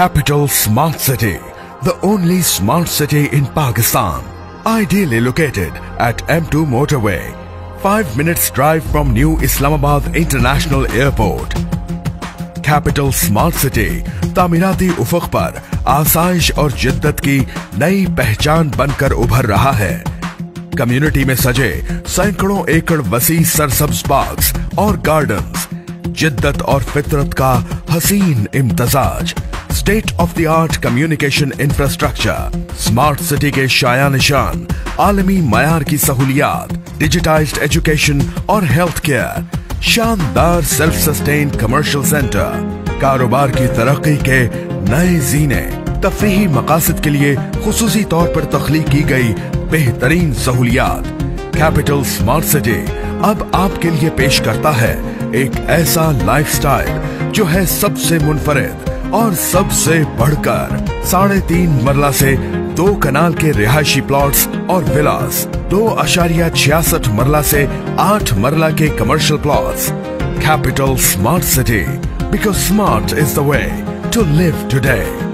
Capital Smart City, the only smart city in Pakistan. Ideally located at M2 Motorway, 5 minutes drive from New Islamabad International Airport. Capital Smart City तामीराती उफक पर आसाइश और जिद्दत की नई पहचान बनकर उभर रहा है कम्युनिटी में सजे सैकड़ों एकड़ वसी सरसब्ज पार्क्स और गार्डन्स जिद्दत और फितरत का हसीन इम्तजाज state of the art communication infrastructure Smart City के शाया निशान आलमी मैार की सहूलियात डिजिटाइज्ड एजुकेशन और हेल्थ केयर शानदार सेल्फ सस्टेन कमर्शियल सेंटर कारोबार की तरक्की के नए जीने तफरी मकासद के लिए खसूसी तौर पर तख्लीक की गई बेहतरीन सहूलियात कैपिटल स्मार्ट सिटी अब आपके लिए पेश करता है एक ऐसा लाइफस्टाइल जो है सबसे मुनफरद और सबसे बढ़कर साढ़े तीन मरला से दो कनाल के रिहायशी प्लॉट्स और विलास, दो अशारिया छियासठ मरला से आठ मरला के commercial plots Capital Smart City because smart is the way to live today